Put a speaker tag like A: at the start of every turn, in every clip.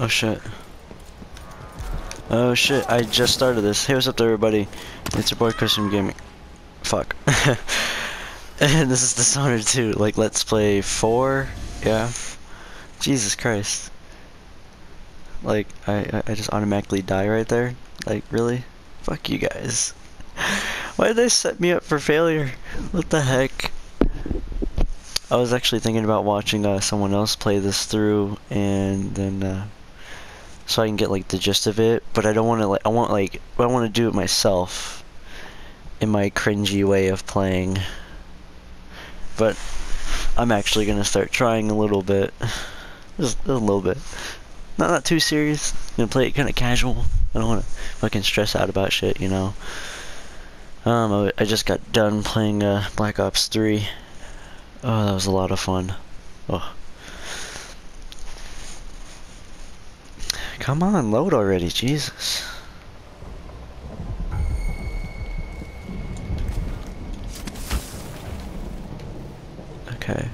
A: Oh shit. Oh shit, I just started this. Hey, what's up to everybody? It's your boy Christian Gaming. Fuck. and this is Dishonored 2, like let's play 4, yeah. Jesus Christ. Like, I, I just automatically die right there? Like, really? Fuck you guys. Why did they set me up for failure? What the heck? I was actually thinking about watching uh, someone else play this through and then uh, so I can get like the gist of it, but I don't want to like I want like I want to do it myself in my cringy way of playing. But I'm actually going to start trying a little bit. Just a little bit. Not not too serious. I'm to play it kind of casual. I don't want to fucking stress out about shit, you know. Um, I, I just got done playing uh, Black Ops 3. Oh, that was a lot of fun. Oh. Come on, load already, Jesus. Okay.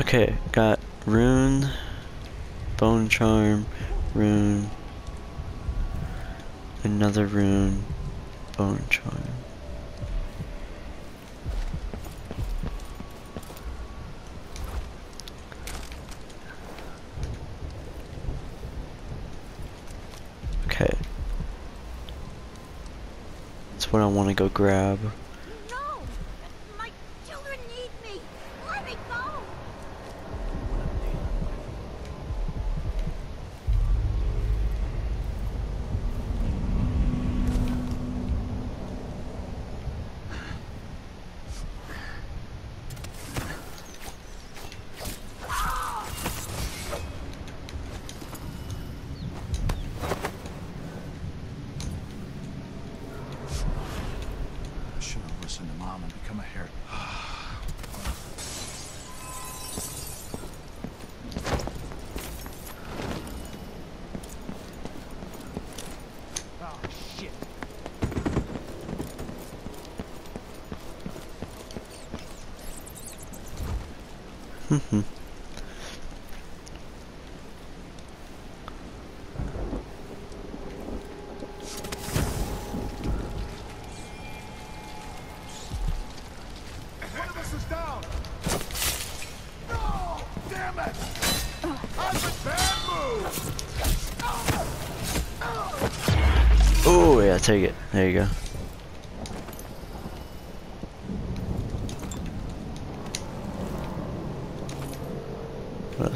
A: Okay, got rune, bone charm, rune, another rune, bone charm. Okay. That's what I want to go grab.
B: No! My children need me! Let me go!
C: I should have listened to mom and become a hair. oh shit.
A: Mhm.
C: One of us is down. No! Damn it! That's a bad move!
A: Oh yeah, take it. There you go.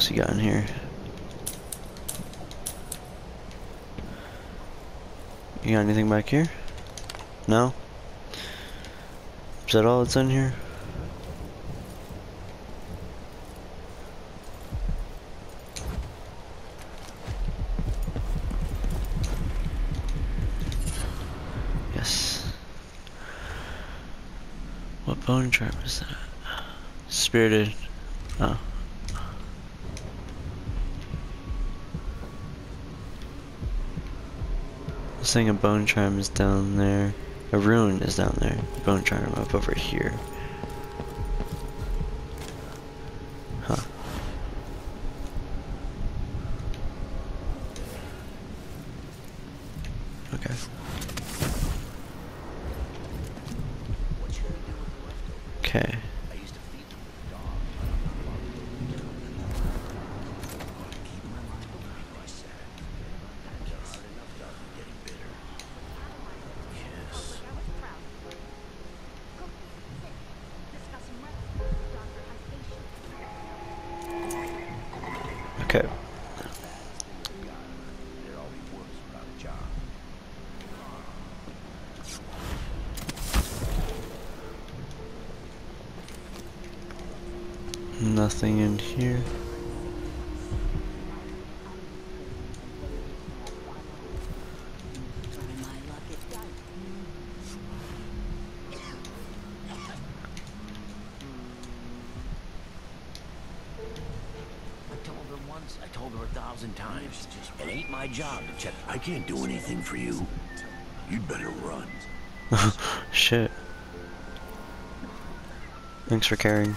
A: Else you got in here? You got anything back here? No? Is that all that's in here? Yes. What bone trap is that? Spirited. Oh. A bone charm is down there. A rune is down there. Bone charm up over here. Huh. Okay. Okay. Okay. Nothing in here.
D: I told her once, I told her a thousand times. It ain't my job to check.
E: I can't do anything for you. You'd better run.
A: Shit. Thanks for carrying.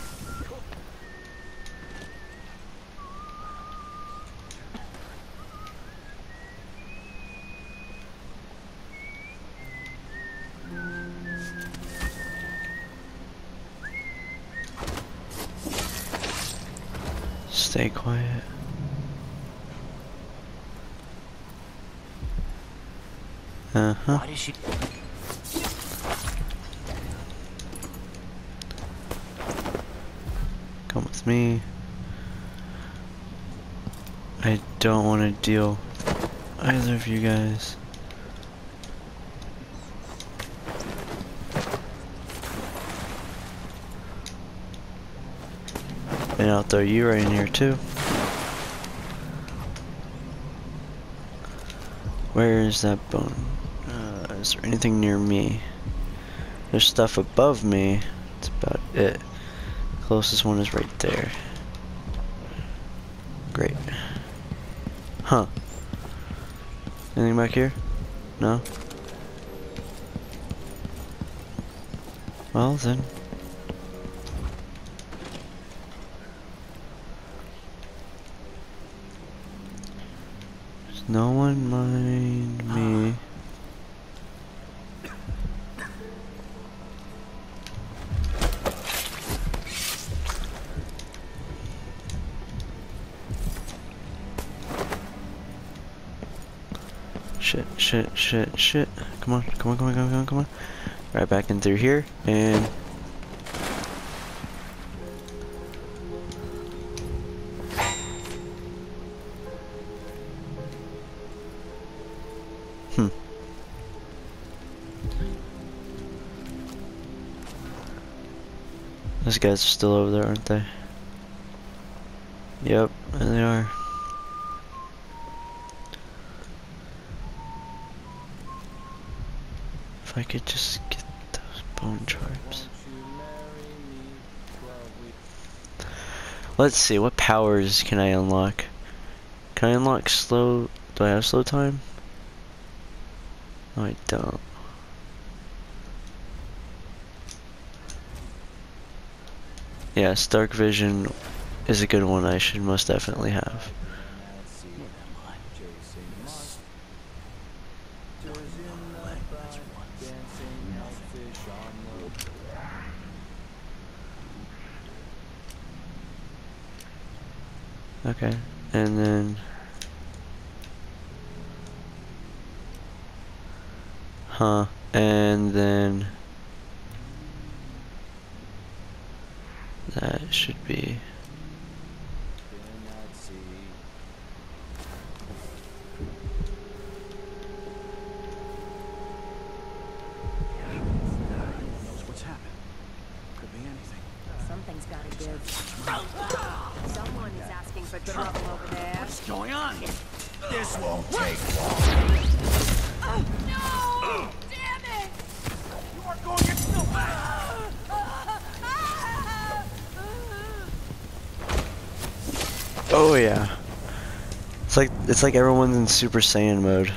A: Come with me. I don't want to deal either of you guys. And I'll throw you right in here too. Where is that bone? Is there anything near me? There's stuff above me. That's about it. Closest one is right there. Great. Huh. Anything back here? No? Well then. Does no one mind me? Shit, shit, shit. Come on, come on, come on, come on, come on, come on. Right back in through here, and... Hmm. Those guys are still over there, aren't they? Yep, they are. If I could just get those bone sharps. Let's see, what powers can I unlock? Can I unlock slow? Do I have slow time? No, I don't. Yes, dark vision is a good one I should most definitely have. Okay, and then... Huh, and then... That should be... It's like everyone's in Super Saiyan mode.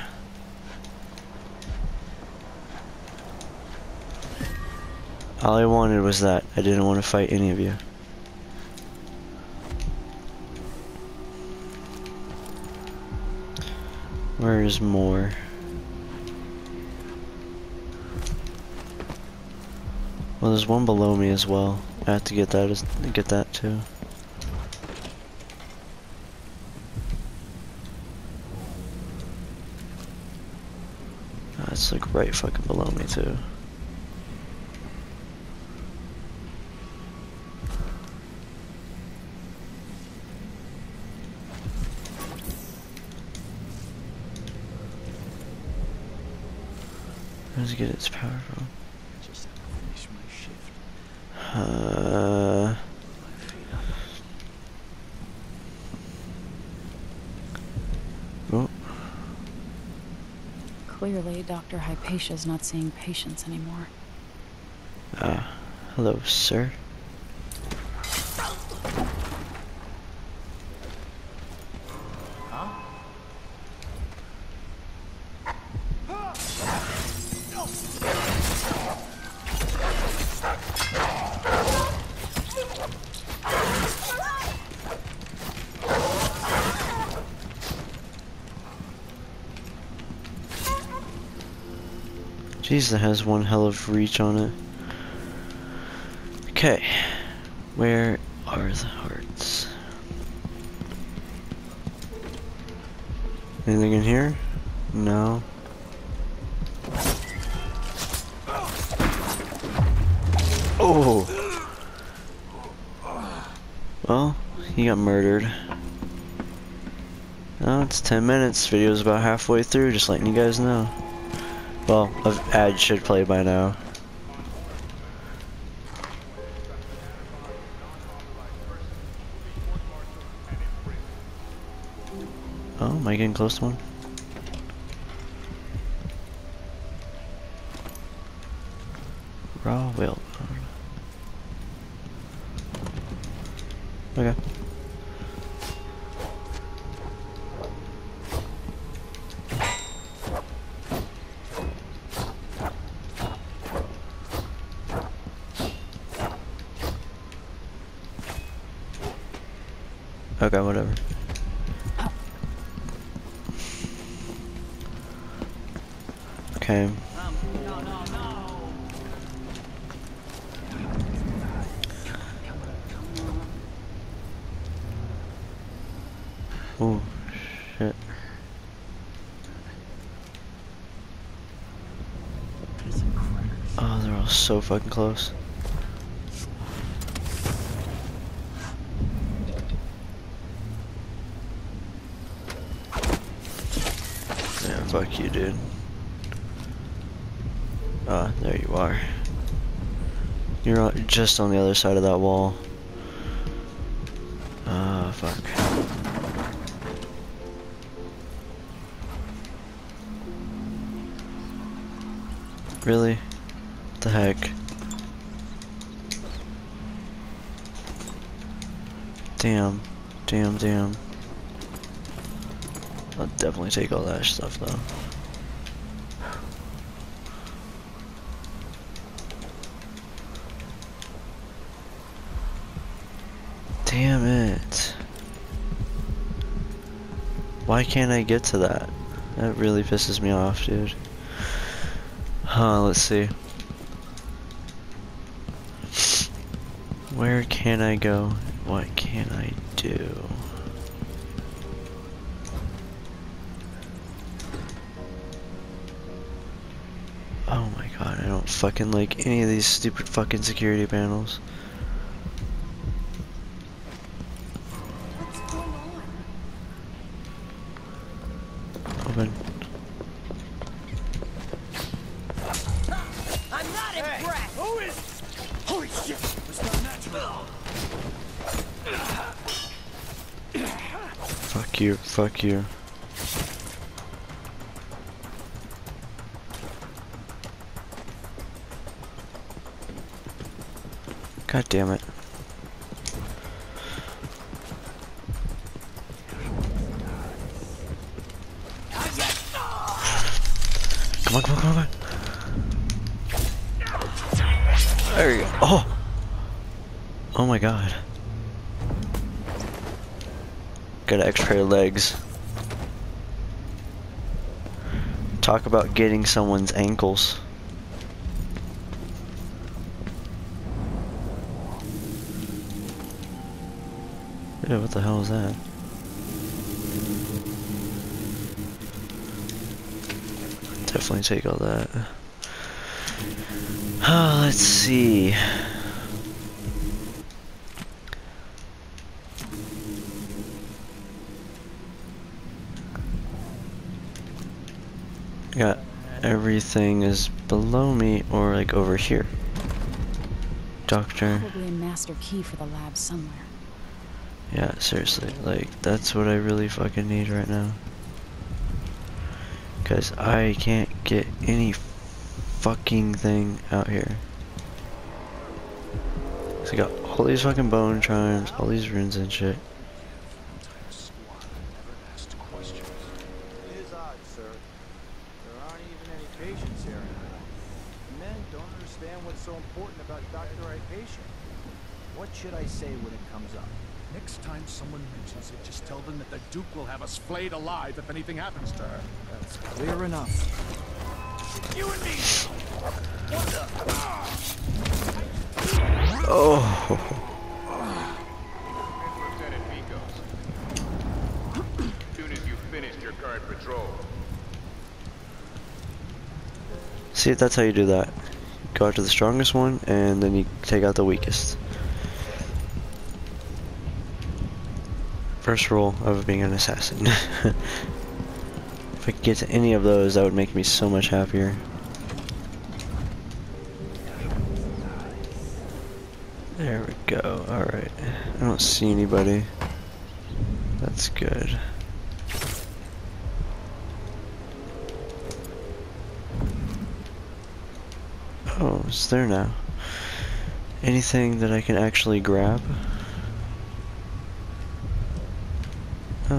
A: All I wanted was that. I didn't want to fight any of you. Where is more? Well, there's one below me as well. I have to get that. Get that too. Uh, it's like right fucking below me too. Where does it get its power from?
C: Just finish my shift.
A: Uh,
C: My feet up.
A: oh,
E: Clearly, Dr. Hypatia's not seeing patients anymore.
A: ah, hello, sir. That has one hell of reach on it. Okay. Where are the hearts? Anything in here? No. Oh! Well, he got murdered. Oh, it's 10 minutes. Video's about halfway through, just letting you guys know. Well, ad should play by now. Oh, am I getting close to one? Raw whale. Okay. Okay, whatever. Okay. Oh, shit. Oh, they're all so fucking close. Yeah, fuck you, dude. Ah, there you are. You're just on the other side of that wall. Ah, fuck. Really? What the heck? Damn. Damn, damn. I'll definitely take all that stuff though. Damn it. Why can't I get to that? That really pisses me off, dude. Huh, let's see. Where can I go? What can I do? Oh my god, I don't fucking like any of these stupid fucking security panels.
B: What's going on?
A: Open.
B: I'm not impressed.
C: Who is? Holy shit! It's not natural.
A: Fuck you, fuck you. God damn it. Come on, come on, come on. There you go. Oh! Oh my god. Got of legs. Talk about getting someone's ankles. Yeah, what the hell is that? Definitely take all that. Ah, let's see. Got everything is below me or like over here. Doctor.
E: Probably a master key for the lab somewhere.
A: Yeah, seriously, like that's what I really fucking need right now. Cause I can't get any fucking thing out here. So I got all these fucking bone charms, all these runes and shit.
C: Squad never asked questions.
F: It is odd, sir. There aren't even any patients here anymore. Men don't understand what's so important about Dr. Hypatia. What should I say when it comes up?
C: Next time someone mentions it, just tell them that the Duke will have us flayed alive if anything happens to her.
F: That's clear enough.
C: You and me!
A: Oh.
G: Lieutenant Mikos. Soon as you finished your current patrol,
A: See, that's how you do that. Go after the strongest one, and then you take out the weakest. First rule of being an assassin. if I could get to any of those, that would make me so much happier. There we go, alright. I don't see anybody. That's good. Oh, it's there now. Anything that I can actually grab?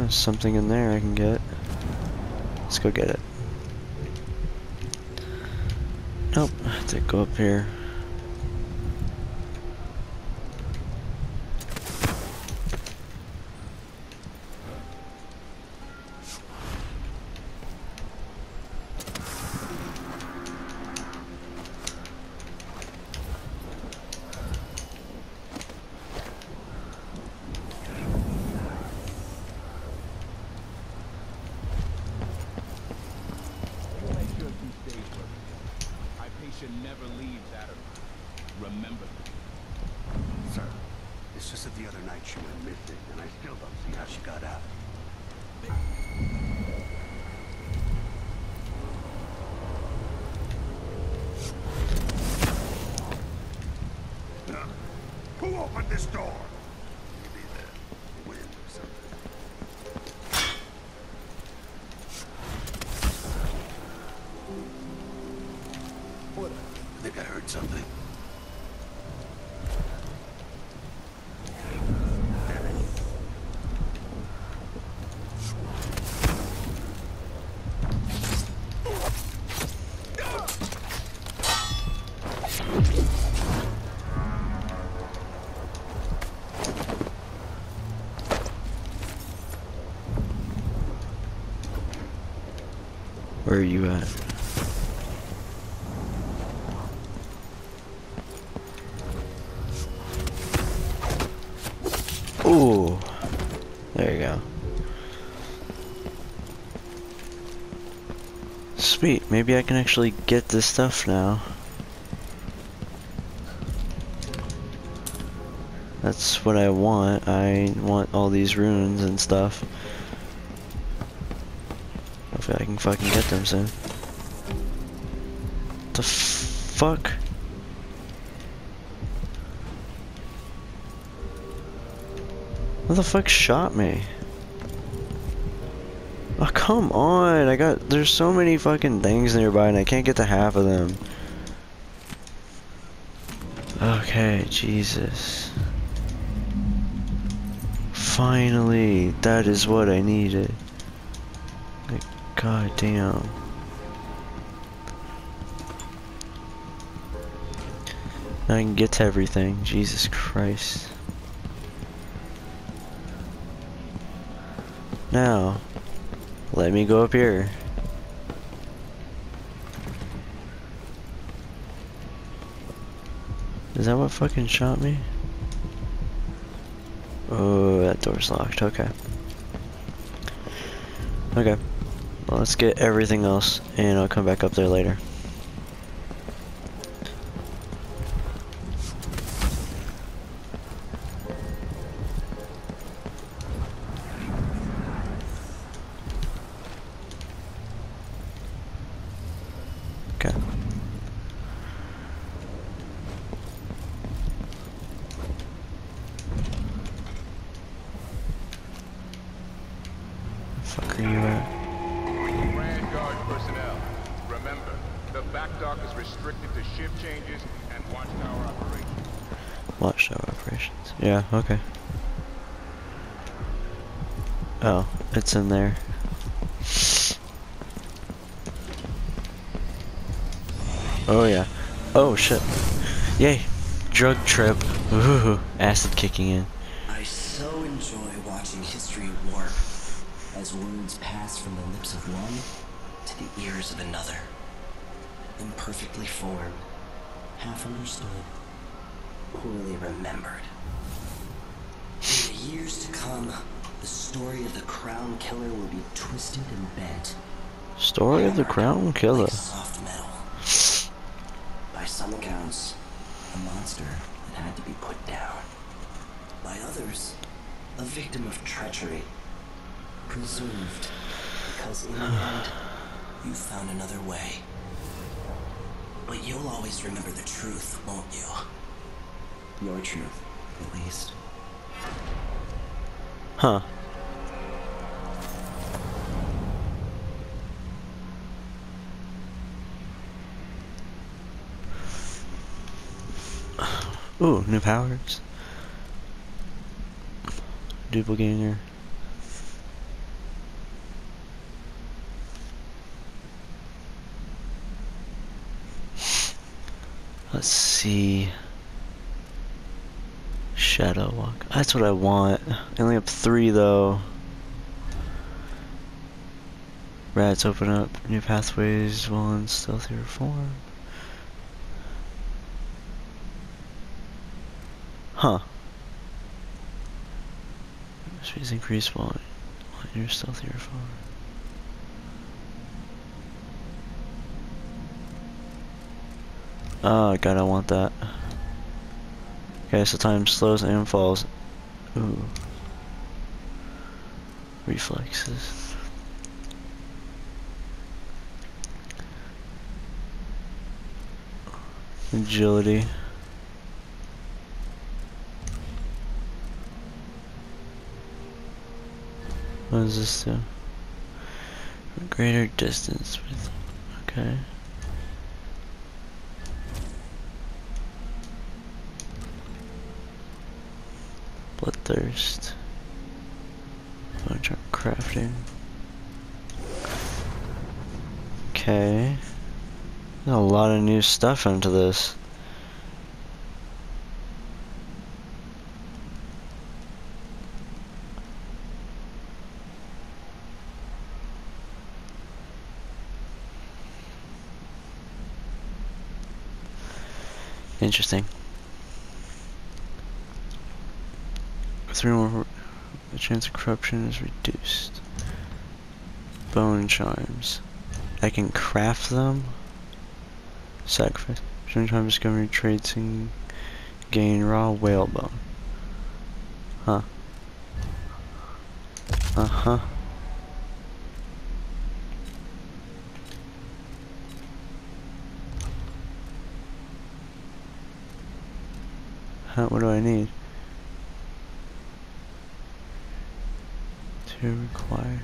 A: There's something in there I can get. Let's go get it. Nope, I have to go up here.
H: We'll make sure he stays with us. Our patient never leaves Addermire. Remember that.
C: Sir, it's just that the other night she went missing, and I still don't see how she got out. Who opened this door?
A: Where are you at? Ooh. There you go. Sweet, maybe I can actually get this stuff now. That's what I want. I want all these runes and stuff. I can fucking get them soon. The fuck? Who the fuck shot me? Oh, come on. I got, there's so many fucking things nearby and I can't get to half of them. Okay, Jesus. Finally, that is what I needed. God damn. Now I can get to everything. Jesus Christ. Now, let me go up here. Is that what fucking shot me? Oh, that door's locked. Okay. Okay. Let's get everything else, and I'll come back up there later. Okay. Fuck are you at?
G: Grand Guard personnel, remember, the back dock is restricted to shift changes and watchtower operations.
A: Watchtower operations. Yeah, okay. Oh, it's in there. Oh yeah. Oh shit. Yay. Drug trip. Ooh, acid kicking in.
I: I so enjoy watching history warp as words pass from the lips of one to the ears of another. Imperfectly formed, half understood, poorly remembered. Years to come, the story of the Crown Killer will be twisted and bent.
A: Story of the Crown Killer.
I: Like soft metal. By some accounts, a monster that had to be put down. By others, a victim of treachery. Preserved. Because in the end, you found another way. But you'll always remember the truth, won't you? Your truth, at least.
A: Huh. Ooh, new powers. Doppelganger. Let's see. Shadow Walk. That's what I want. I only have three though. Rats open up new pathways while in stealthier form. Huh. Speeds increase while while in your stealthier form. Oh ah, god, I want that. Okay, so time slows and falls. Ooh. Reflexes. Agility. What does this do? Greater distance with. Okay. Bloodthirst. Bunch of crafting. Okay. There's a lot of new stuff into this. Interesting. Three more. The chance of corruption is reduced. Bone charms. I can craft them. Sacrifice. During time discovering traits and gain raw whalebone. Huh. Uh huh. What do I need? Two required.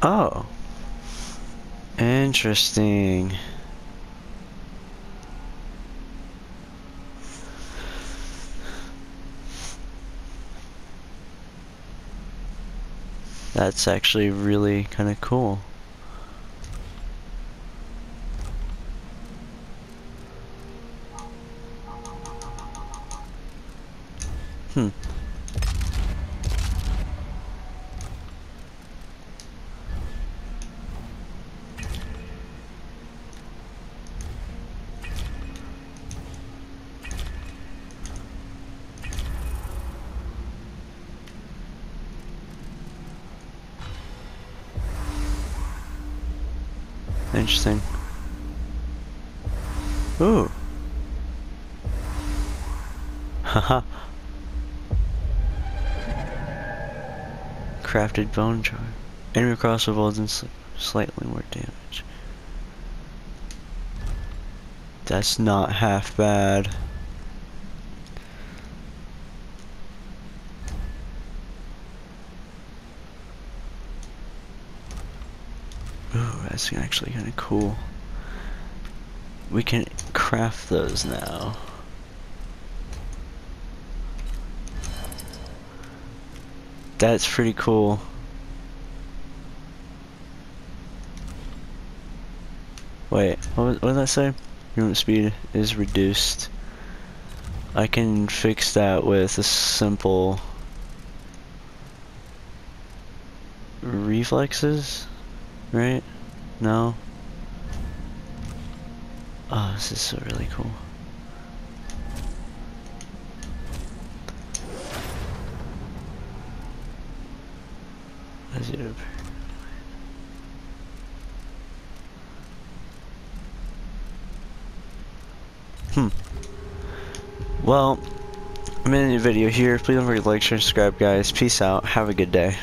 A: Oh. Interesting. That's actually really kind of cool. Interesting. Ooh. Haha. Crafted bone charm. Enemy crossbow bolts and slightly more damage. That's not half bad. Ooh, that's actually kind of cool. We can craft those now. That's pretty cool. Wait, what, was, what did that say? Movement speed is reduced. I can fix that with a simple reflexes, right? No? Oh, this is so really cool. You Hmm. Well, I'm ending the video here. Please don't forget to like, share, and subscribe, guys. Peace out. Have a good day.